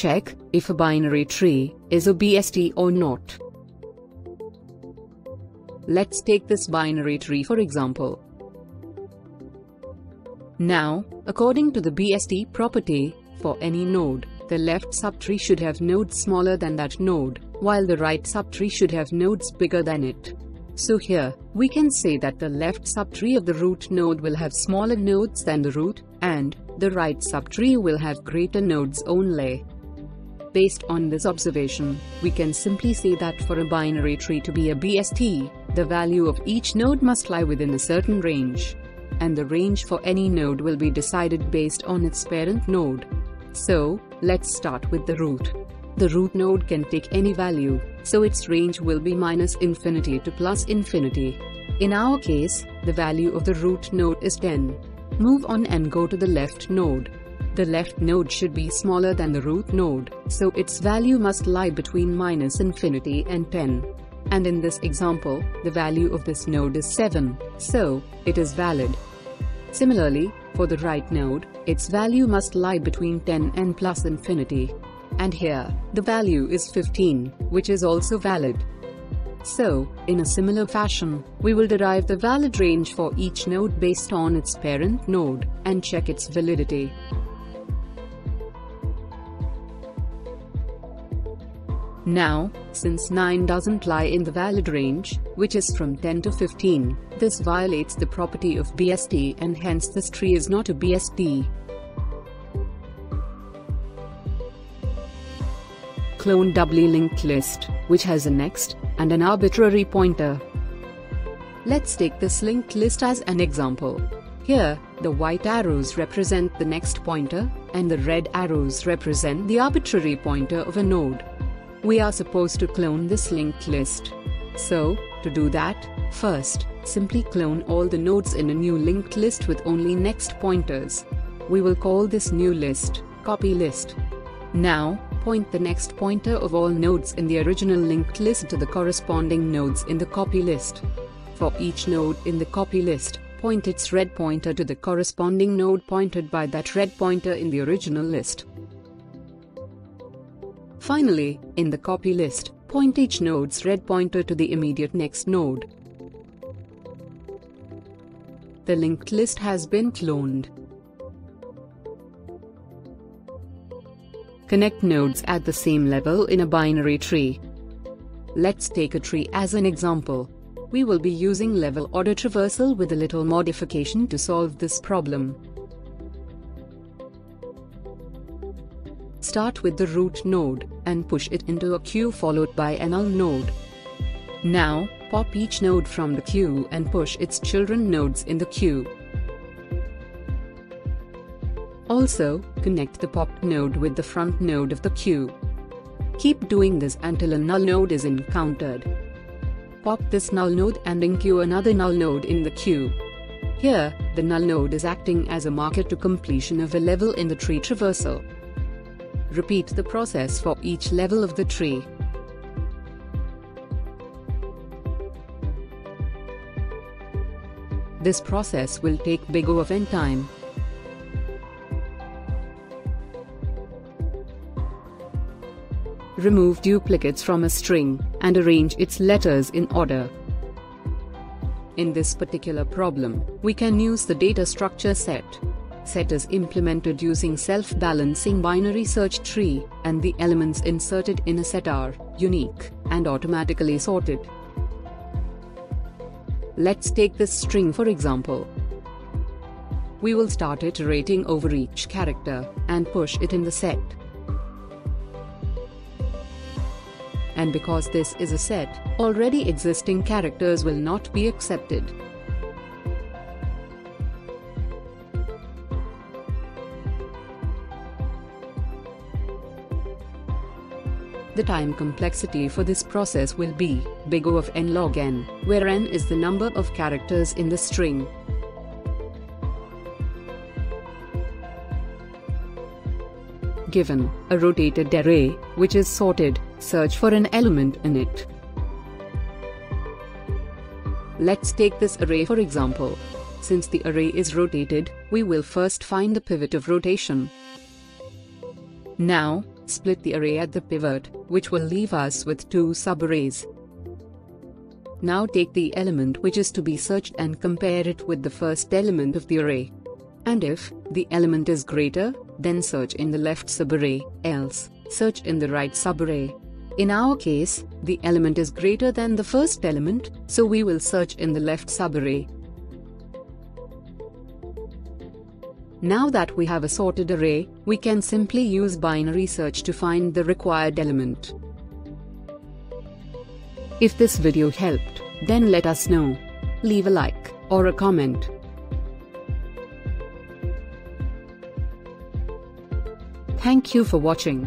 check if a binary tree is a BST or not. Let's take this binary tree for example. Now, according to the BST property, for any node, the left subtree should have nodes smaller than that node, while the right subtree should have nodes bigger than it. So here, we can say that the left subtree of the root node will have smaller nodes than the root, and the right subtree will have greater nodes only. Based on this observation, we can simply say that for a binary tree to be a BST, the value of each node must lie within a certain range and the range for any node will be decided based on its parent node. So, let's start with the root. The root node can take any value, so its range will be minus infinity to plus infinity. In our case, the value of the root node is 10. Move on and go to the left node. The left node should be smaller than the root node, so its value must lie between minus infinity and 10. And in this example, the value of this node is 7, so it is valid. Similarly, for the right node, its value must lie between 10 and plus infinity. And here, the value is 15, which is also valid. So, in a similar fashion, we will derive the valid range for each node based on its parent node, and check its validity. Now, since 9 doesn't lie in the valid range, which is from 10 to 15, this violates the property of BST and hence this tree is not a BST. Clone doubly linked list, which has a next, and an arbitrary pointer. Let's take this linked list as an example. Here, the white arrows represent the next pointer, and the red arrows represent the arbitrary pointer of a node. We are supposed to clone this linked list. So, to do that, first, simply clone all the nodes in a new linked list with only next pointers. We will call this new list, copy list. Now, point the next pointer of all nodes in the original linked list to the corresponding nodes in the copy list. For each node in the copy list, point its red pointer to the corresponding node pointed by that red pointer in the original list. Finally, in the copy list, point each node's red pointer to the immediate next node. The linked list has been cloned. Connect nodes at the same level in a binary tree. Let's take a tree as an example. We will be using level order traversal with a little modification to solve this problem. Start with the root node, and push it into a queue followed by a null node. Now, pop each node from the queue and push its children nodes in the queue. Also, connect the popped node with the front node of the queue. Keep doing this until a null node is encountered. Pop this null node and enqueue another null node in the queue. Here, the null node is acting as a marker to completion of a level in the tree traversal. Repeat the process for each level of the tree. This process will take big O of n time. Remove duplicates from a string, and arrange its letters in order. In this particular problem, we can use the data structure set set is implemented using self-balancing binary search tree, and the elements inserted in a set are unique and automatically sorted. Let's take this string for example. We will start iterating over each character and push it in the set. And because this is a set, already existing characters will not be accepted. The time complexity for this process will be big O of n log n, where n is the number of characters in the string. Given a rotated array, which is sorted, search for an element in it. Let's take this array for example. Since the array is rotated, we will first find the pivot of rotation. Now, split the array at the pivot, which will leave us with two subarrays. Now take the element which is to be searched and compare it with the first element of the array. And if the element is greater, then search in the left subarray, else search in the right subarray. In our case, the element is greater than the first element, so we will search in the left subarray. Now that we have a sorted array, we can simply use binary search to find the required element. If this video helped, then let us know. Leave a like or a comment. Thank you for watching.